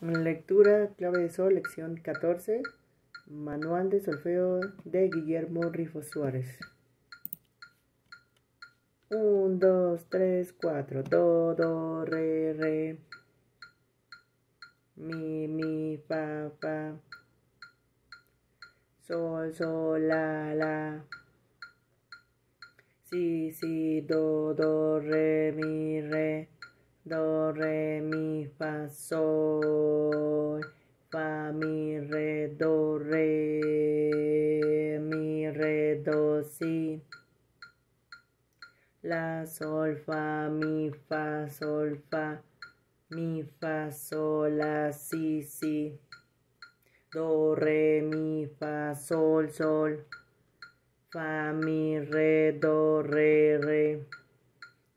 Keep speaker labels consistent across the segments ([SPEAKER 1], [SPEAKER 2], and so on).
[SPEAKER 1] Lectura clave de sol, lección 14, manual de solfeo de Guillermo Rifo Suárez. 1, 2, 3, 4, do, do, re, re, mi, mi, fa, fa, sol, sol, la, la, si, si, do, do, re, mi, re, do, re, mi, fa, sol, fa, mi, re, do, re, mi, re, do, si, la, sol, fa, mi, fa, sol, fa, mi, fa, sol, la, si, si, do, re, mi, fa, sol, sol, fa, mi, re, do, re, re,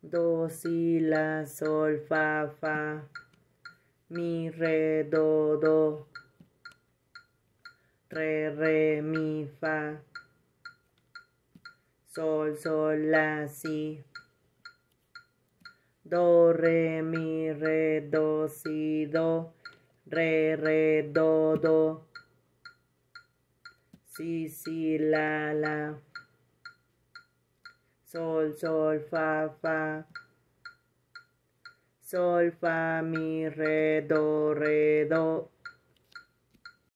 [SPEAKER 1] do, si, la, sol, fa, fa, mi, re, do, do, re, re, mi, fa, sol, sol, la, si, do, re, mi, re, do, si, do, re, re, do, do, si, si, la, la, sol, sol, fa, fa, sol, fa, mi, re, do, re, do,